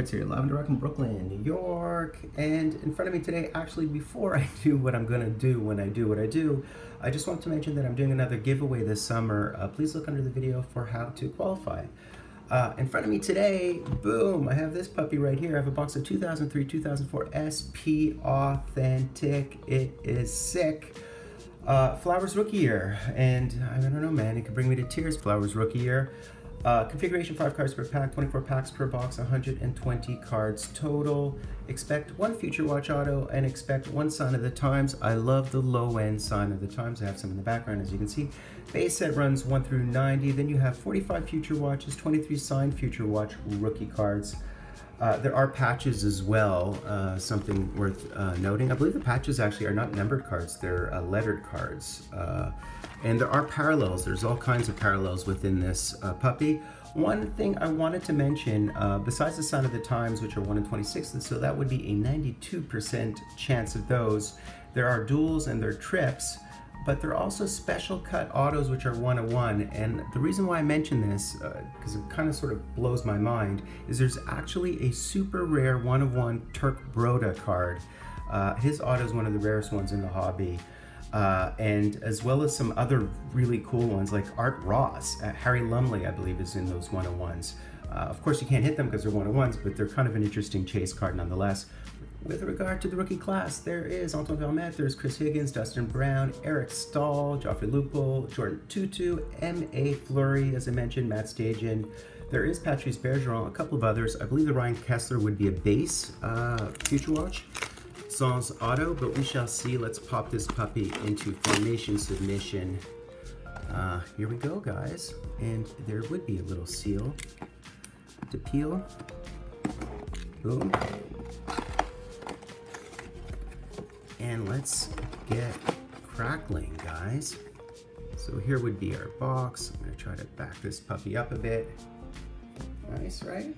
Cards here, Lavender Rock in Brooklyn, New York. And in front of me today, actually, before I do what I'm going to do when I do what I do, I just want to mention that I'm doing another giveaway this summer. Uh, please look under the video for how to qualify. Uh, in front of me today, boom, I have this puppy right here. I have a box of 2003-2004 SP Authentic. It is sick. Uh, Flowers Rookie Year. And I don't know, man, it could bring me to tears, Flowers Rookie Year. Uh, configuration 5 cards per pack, 24 packs per box, 120 cards total. Expect one Future Watch Auto and expect one Sign of the Times. I love the low end Sign of the Times. I have some in the background as you can see. Base set runs 1 through 90. Then you have 45 Future Watches, 23 signed Future Watch rookie cards. Uh, there are patches as well, uh, something worth uh, noting. I believe the patches actually are not numbered cards, they're uh, lettered cards. Uh, and there are parallels, there's all kinds of parallels within this puppy. One thing I wanted to mention, besides the Sign of the Times, which are 1 in 26, and so that would be a 92% chance of those, there are duels and there are trips but they're also special cut autos which are one of one. And the reason why I mention this because uh, it kind of sort of blows my mind is there's actually a super rare one of one Turk Broda card. Uh, his auto is one of the rarest ones in the hobby uh, and as well as some other really cool ones like Art Ross Harry Lumley I believe is in those one of ones. Uh, of course you can't hit them because they're one of ones but they're kind of an interesting chase card nonetheless with regard to the rookie class, there is Antoine Vermette, there's Chris Higgins, Dustin Brown, Eric Staal, Joffrey Lupul, Jordan Tootoo, M.A. Fleury, as I mentioned, Matt Stajan. There is Patrice Bergeron, a couple of others. I believe the Ryan Kesler would be a base uh, Future Watch. Sans Auto, but we shall see. Let's pop this puppy into formation submission. Uh, here we go, guys. And there would be a little seal to peel. Boom. And let's get crackling, guys. So here would be our box. I'm gonna try to back this puppy up a bit. Nice, right?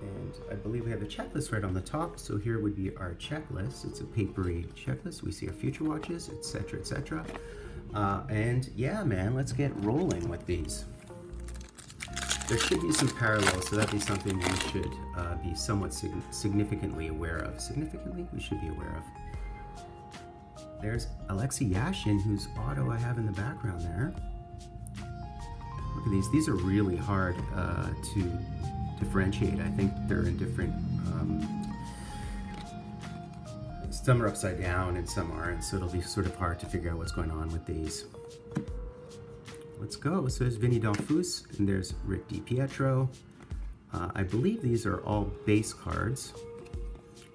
And I believe we have a checklist right on the top. So here would be our checklist. It's a papery checklist. We see our future watches, etc., etc. Uh, and yeah, man, let's get rolling with these. There should be some parallels, so that'd be something we should uh, be somewhat sig significantly aware of. Significantly, we should be aware of. There's Alexei Yashin, whose auto I have in the background there. Look at these. These are really hard uh, to differentiate. I think they're in different... Um, some are upside down and some aren't, so it'll be sort of hard to figure out what's going on with these. Let's go. So there's Vinny Damphousse, and there's Rick DiPietro. Uh, I believe these are all base cards.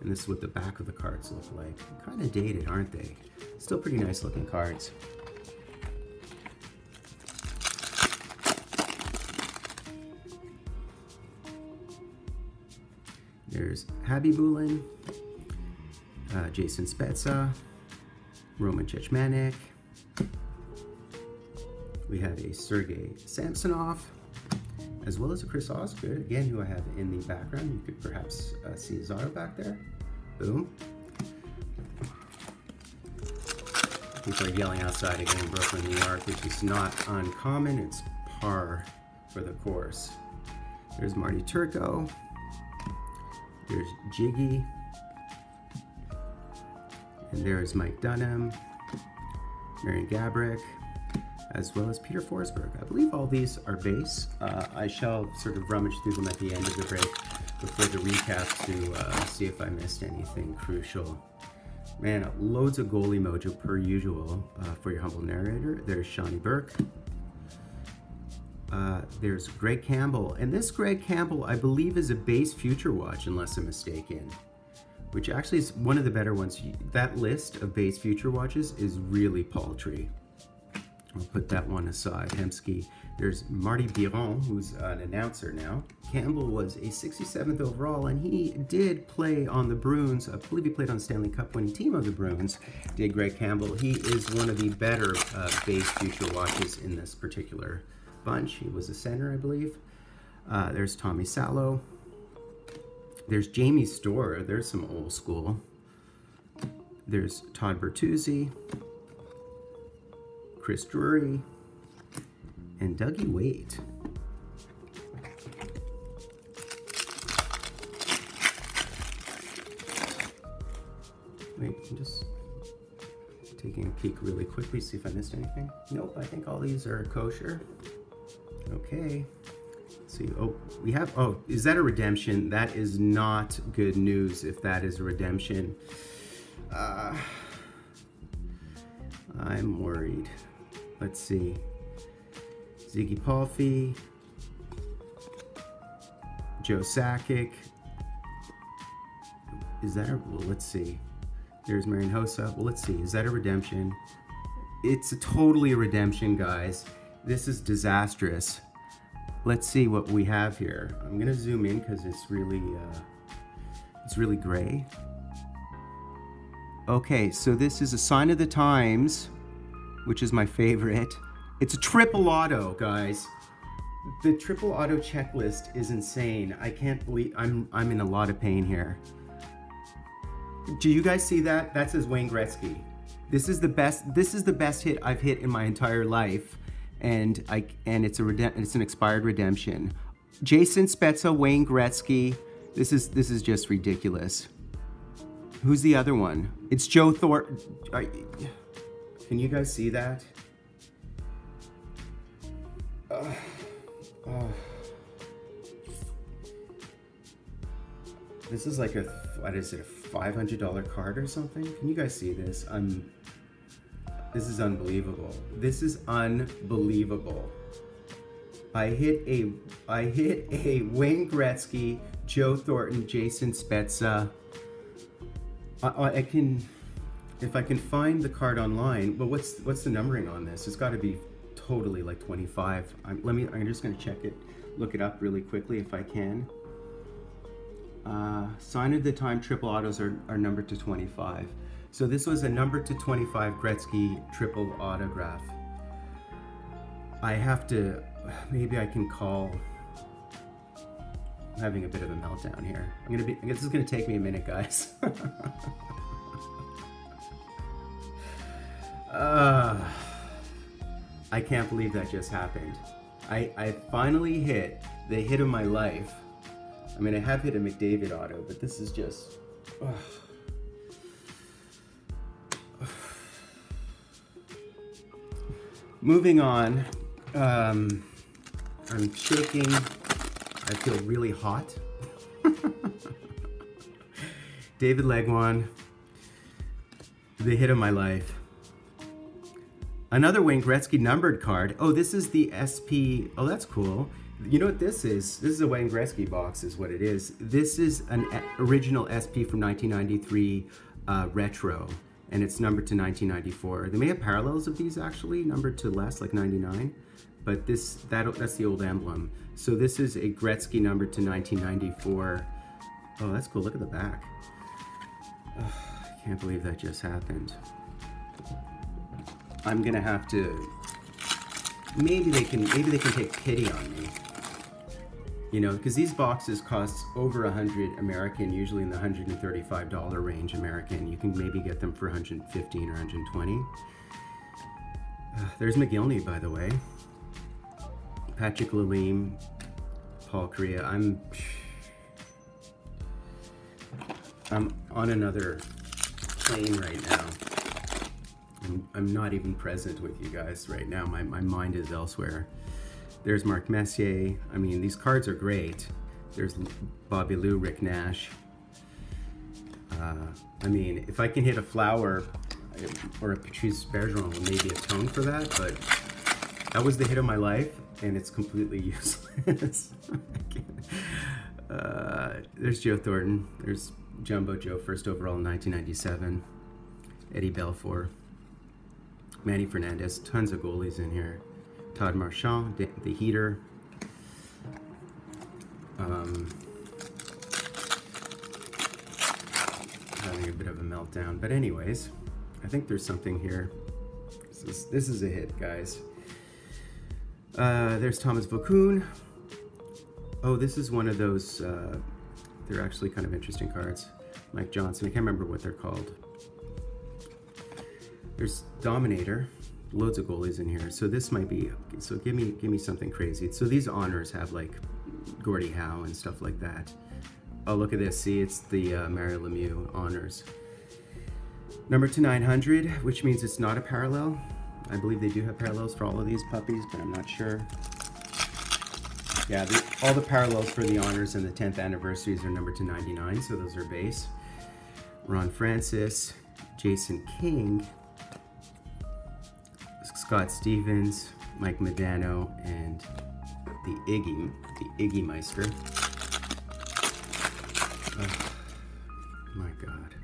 And this is what the back of the cards look like. Kind of dated, aren't they? Still pretty nice looking cards. There's Khabibulin, uh, Jason Spezza, Roman Cechmanek. We have a Sergey Samsonov, as well as a Chris Osgood, again, who I have in the background. You could perhaps uh, see auto back there. Boom. People are yelling outside again in Brooklyn, New York, which is not uncommon. It's par for the course. There's Marty Turco. There's Jiggy. And there's Mike Dunham, Marian Gaborik, as well as Peter Forsberg. I believe all these are base. Uh, I shall sort of rummage through them at the end of the break before the recap to uh, see if I missed anything crucial. Man, loads of goalie mojo per usual uh, for your humble narrator. There's Shawnee Burke. Uh, there's Greg Campbell. And this Greg Campbell, I believe, is a base future watch, unless I'm mistaken. Which actually is one of the better ones. That list of base future watches is really paltry. I'll put that one aside, Hemsky. There's Marty Biron, who's an announcer now. Campbell was a 67th overall, and he did play on the Bruins. I believe he played on the Stanley Cup winning team of the Bruins, did Greg Campbell. He is one of the better uh, base future watches in this particular bunch. He was a center, I believe. Uh, there's Tommy Salo. There's Jamie Storr. There's some old school. There's Todd Bertuzzi. Chris Drury, and Dougie Weight. Wait, I'm just taking a peek really quickly, see if I missed anything. Nope, I think all these are kosher. Okay. Let's see, oh, we have, oh, is that a redemption? That is not good news if that is a redemption. Uh, I'm worried. Let's see. Ziggy Palffy, Joe Sakic. Is that a, well, let's see. There's Marian Hossa. Well, let's see. Is that a redemption? It's a totally a redemption, guys. This is disastrous. Let's see what we have here. I'm gonna zoom in because it's really, uh, it's really gray. Okay, so this is a sign of the times, which is my favorite. It's a triple auto, guys. The triple auto checklist is insane. I can't believe I'm I'm in a lot of pain here. Do you guys see that? That says Wayne Gretzky. This is the best. This is the best hit I've hit in my entire life, and I and it's a it's an expired redemption. Jason Spezza, Wayne Gretzky. This is this is just ridiculous. Who's the other one? It's Joe Thornton. Can you guys see that? Uh, uh. This is like a, what is it, a $500 card or something? Can you guys see this? I'm, this is unbelievable. This is unbelievable. I hit a, I hit a Wayne Gretzky, Joe Thornton, Jason Spezza. I, I can, if I can find the card online, but what's what's the numbering on this? It's got to be totally like 25. I'm, let me, I'm just gonna check it, look it up really quickly if I can. Uh, sign of the time triple autos are, are numbered to 25. So this was a number to 25 Gretzky triple autograph. I have to, maybe I can call, I'm having a bit of a meltdown here. I'm gonna be, this is gonna take me a minute, guys. uh, I can't believe that just happened. I, I finally hit the hit of my life. I mean, I have hit a McDavid auto, but this is just. Moving on. Um, I'm shaking. I feel really hot. David Legwand, the hit of my life. Another Wayne Gretzky numbered card. Oh, this is the SP. Oh, that's cool. You know what this is? This is a Wayne Gretzky box is what it is. This is an original SP from 1993 uh, retro, and it's numbered to 1994. They may have parallels of these actually, numbered to less, like 99, but this that that's the old emblem. So this is a Gretzky numbered to 1994. Oh, that's cool. Look at the back. Oh, I can't believe that just happened. I'm gonna have to, maybe they can, maybe they can take pity on me. You know, because these boxes cost over a 100 American, usually in the $135 range American. You can maybe get them for 115 or 120. Uh, there's McGillney, by the way. Patrick Lalime, Paul Kariya. I'm, I'm on another plane right now. I'm, I'm not even present with you guys right now. My, my mind is elsewhere. There's Mark Messier. I mean, these cards are great. There's Bobby Lou, Rick Nash. Uh, I mean, if I can hit a flower or a Patrice Bergeron maybe atone for that, but that was the hit of my life and it's completely useless. uh, there's Joe Thornton. There's Jumbo Joe, first overall in 1997. Eddie Belfour. Manny Fernandez, tons of goalies in here. Todd Marchant, the, the heater. Um, having a bit of a meltdown. But anyways, I think there's something here. This is, this is a hit, guys. Uh, there's Tomas Vokoun. Oh, this is one of those, uh, they're actually kind of interesting cards. Mike Johnson, I can't remember what they're called. There's Dominator, loads of goalies in here. So this might be, so give me give me something crazy. So these honors have like Gordie Howe and stuff like that. Oh, look at this. See, it's the uh, Lemieux honors. Number to 900, which means it's not a parallel. I believe they do have parallels for all of these puppies, but I'm not sure. Yeah, the, all the parallels for the honors and the 10th anniversaries are numbered to 99, so those are base. Ron Francis, Jason King, Scott Stevens, Mike Modano, and the Iggy, the Iggy Meister. Oh, my God.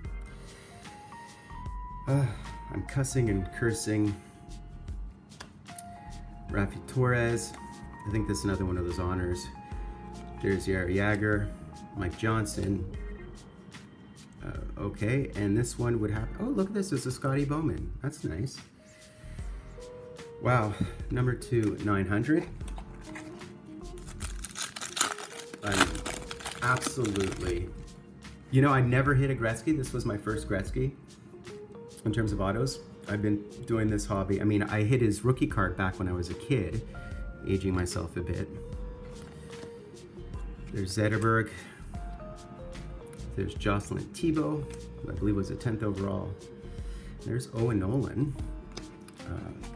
Uh, I'm cussing and cursing. Raffi Torres. I think that's another one of those honors. There's Yara Yager, Mike Johnson. Uh, okay, and this one would have, oh, look at this, it's a Scotty Bowman. That's nice. Wow, number two, 900. I'm absolutely, you know, I never hit a Gretzky. This was my first Gretzky in terms of autos. I've been doing this hobby. I mean, I hit his rookie card back when I was a kid, aging myself a bit. There's Zetterberg. There's Jocelyn Thibault, I believe was a 10th overall. There's Owen Nolan. Uh,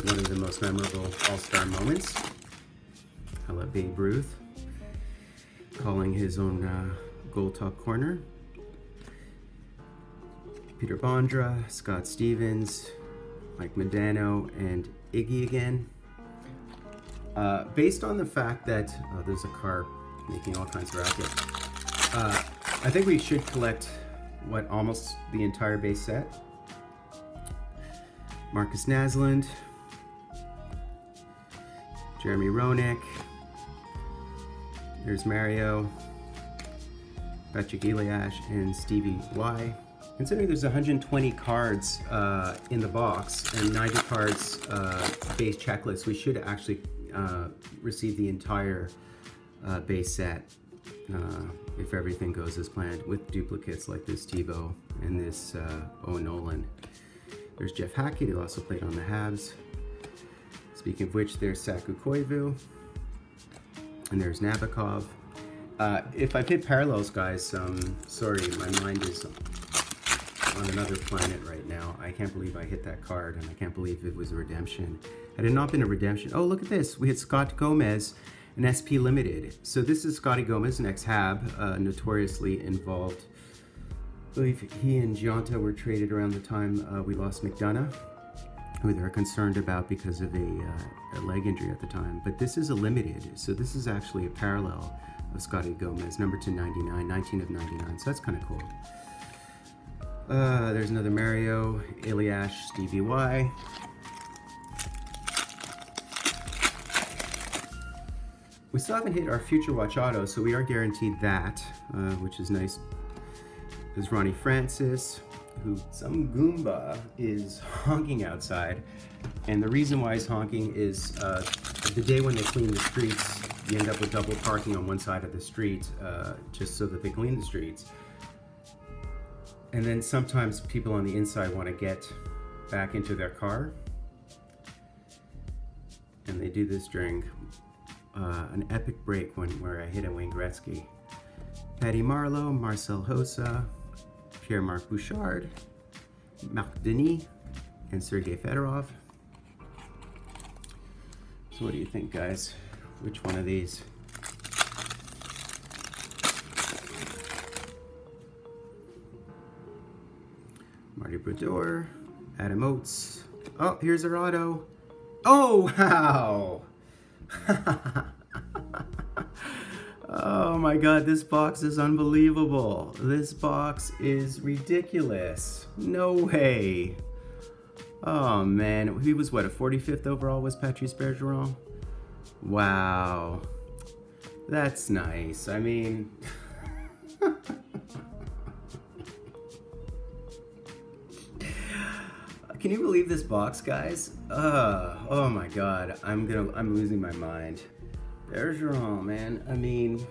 one of the most memorable All-Star moments. How about Babe Ruth calling his own uh, goal top corner. Peter Bondra, Scott Stevens, Mike Modano, and Iggy again. Uh, based on the fact that oh, there's a car making all kinds of racket, uh, I think we should collect what almost the entire base set. Markus Naslund, Jeremy Roenick, there's Mario, Patrik Elias, and Stevie Y. Considering there's 120 cards uh, in the box and 90 cards uh, base checklist, we should actually uh, receive the entire uh, base set uh, if everything goes as planned with duplicates like this Thibault and this uh, Owen There's Jeff Hackett who also played on the Habs. Speaking of which, there's Saku Koivu and there's Nabokov. if I've hit parallels, guys, um, sorry, my mind is on another planet right now. I can't believe I hit that card, and I can't believe it was a redemption. Had it not been a redemption, oh, look at this. We had Scott Gomez, an SP Limited. So this is Scotty Gomez, an ex-Hab, uh, notoriously involved. I believe he and Gionta were traded around the time uh, we lost McDonagh, who they're concerned about because of a, uh, a leg injury at the time. But this is a limited, so this is actually a parallel of Scotty Gomez, number 299, 19 of 99, so that's kind of cool. Uh, there's another Mario, Eliash, Stevie Y. We still haven't hit our Future Watch Auto, so we are guaranteed that, uh, which is nice. There's Ronnie Francis, who some Goomba is honking outside. And the reason why he's honking is uh, the day when they clean the streets, you end up with double parking on one side of the street uh, just so that they clean the streets. And then sometimes people on the inside want to get back into their car. And they do this during uh, an epic break when where I hit a Wayne Gretzky. Patty Marleau, Marcel Hossa, Pierre-Marc Bouchard, Marc Denis, and Sergei Fedorov. So what do you think, guys? Which one of these? Marty Brodeur, Adam Oates. Oh, here's our auto. Oh, wow. my god, this box is unbelievable. This box is ridiculous. No way. Oh man, he was what, a 45th overall was Patrice Bergeron? Wow. That's nice. I mean... Can you believe this box, guys? Uh, oh my god, I'm gonna, I'm losing my mind. Bergeron, man. I mean,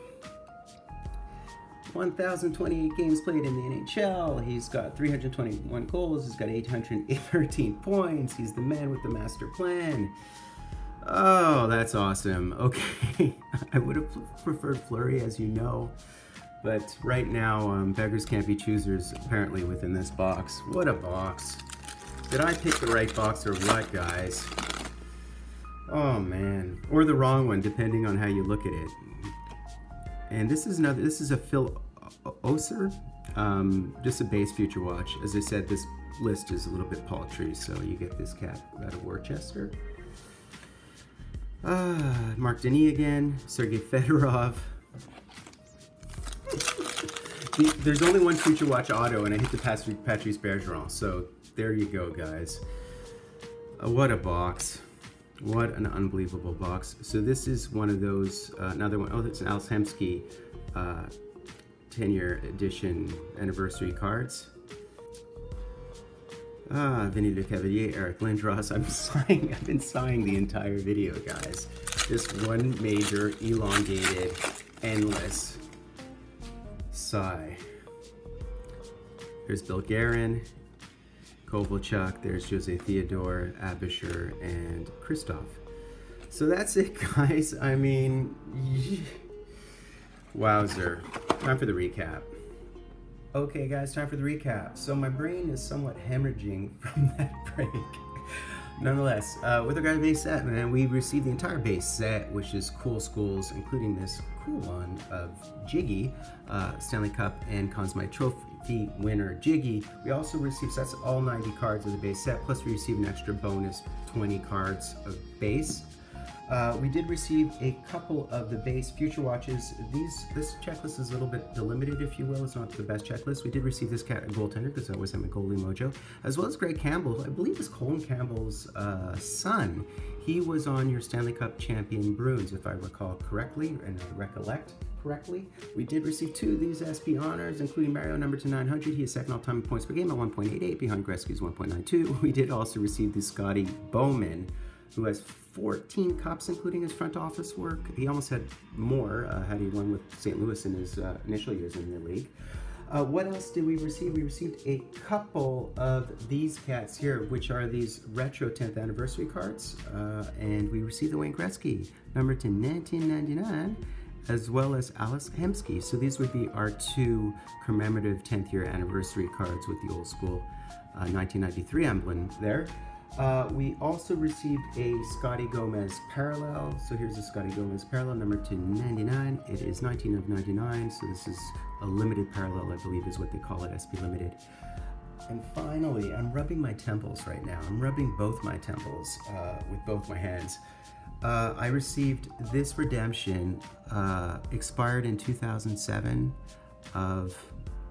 1,028 games played in the NHL. He's got 321 goals. He's got 813 points. He's the man with the master plan. Oh, that's awesome. Okay, I would have preferred Fleury, as you know. But right now, um, beggars can't be choosers apparently within this box. What a box. Did I pick the right box or what, guys? Oh man, or the wrong one, depending on how you look at it. And this is another, this is a Phil Oser, um, just a base future watch. As I said, this list is a little bit paltry, so you get this cat out of Worcester. Uh, Marc Denis again, Sergey Fedorov. There's only one Future Watch auto, and I hit the Patrice Bergeron, so there you go, guys. Uh, what a box. What an unbelievable box. So this is one of those, uh, another one, oh, it's an Ales Hemsky uh, 10 year edition anniversary cards. Ah, Vinny Lecavalier, Eric Lindros. I'm sighing, I've been sighing the entire video, guys. Just one major, elongated, endless sigh. There's Bill Guerin, Kovalchuk, there's Jose Theodore, Aebischer, and Christoph. So that's it, guys. I mean, wowzer. Time for the recap. Okay, guys, time for the recap. So my brain is somewhat hemorrhaging from that break. Nonetheless, uh, with regard to base set, man, we received the entire base set, which is cool schools, including this cool one of Jiggy, uh, Stanley Cup and Conn Smythe Trophy winner Jiggy. We also received, sets all 90 cards of the base set, plus we received an extra bonus 20 cards of base. Uh, we did receive a couple of the base future watches. These This checklist is a little bit delimited, if you will. It's not the best checklist. We did receive this cat goaltender because I was my McGoldie Mojo, as well as Greg Campbell. I believe it's Colin Campbell's uh, son. He was on your Stanley Cup champion Bruins, if I recall correctly, and I recollect correctly. We did receive two of these SP honors, including Mario number to 900. He is second all-time in points per game at 1.88, behind Gretzky's 1.92. We did also receive the Scotty Bowman, who has 14 cups, including his front office work. He almost had more uh, had he won with St. Louis in his uh, initial years in the league. Uh, what else did we receive? We received a couple of these cats here, which are these retro 10th anniversary cards. Uh, and we received the Wayne Gretzky, number to 1999, as well as Ales Hemsky. So these would be our two commemorative 10th year anniversary cards with the old school 1993 uh, emblem there. Uh, we also received a Scotty Gomez parallel. So here's a Scotty Gomez parallel, number 299. It is 19 of 99, so this is a limited parallel, I believe is what they call it, SP Limited. And finally, I'm rubbing my temples right now. I'm rubbing both my temples uh, with both my hands. Uh, I received this redemption, uh, expired in 2007, of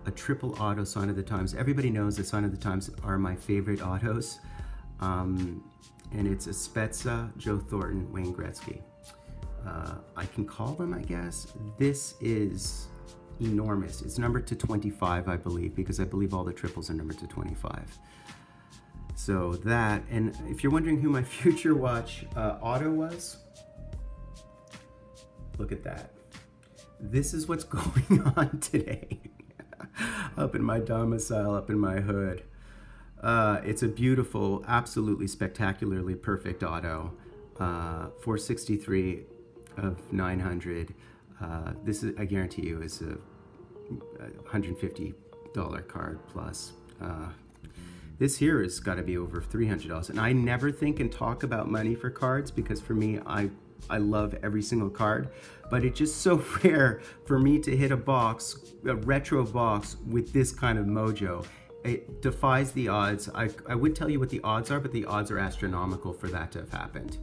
a triple auto Sign of the Times. Everybody knows that Sign of the Times are my favorite autos. Um, and it's a Spezza, Joe Thornton, Wayne Gretzky. Uh, I can call them, I guess. This is enormous. It's numbered to 25, I believe, because I believe all the triples are numbered to 25. So that, and if you're wondering who my future watch uh, auto was, look at that. This is what's going on today. up in my domicile, up in my hood. Uh, it's a beautiful, absolutely spectacularly perfect auto. Uh, 463 of 900. Uh, this is, I guarantee you, is a $150 card plus. This here has got to be over $300. And I never think and talk about money for cards because for me, I I love every single card, but it's just so rare for me to hit a box, a retro box with this kind of mojo it defies the odds. I, I would tell you what the odds are, but the odds are astronomical for that to have happened.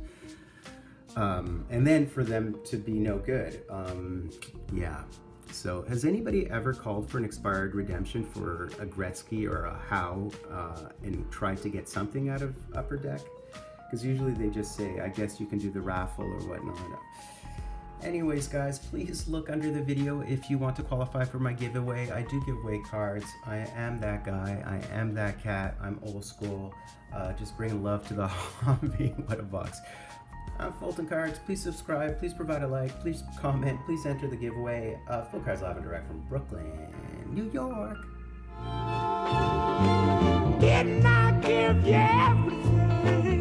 Um, and then for them to be no good. Um, yeah. So has anybody ever called for an expired redemption for a Gretzky or a Howe uh, and tried to get something out of Upper Deck? Because usually they just say, I guess you can do the raffle or whatnot. Anyways, guys, please look under the video if you want to qualify for my giveaway. I do give away cards. I am that guy. I am that cat. I'm old school. Uh, just bring love to the hobby. what a box. I'm Fulton Cards. Please subscribe. Please provide a like. Please comment. Please enter the giveaway. Uh, Full Cards Live and Direct from Brooklyn, New York. Didn't I give you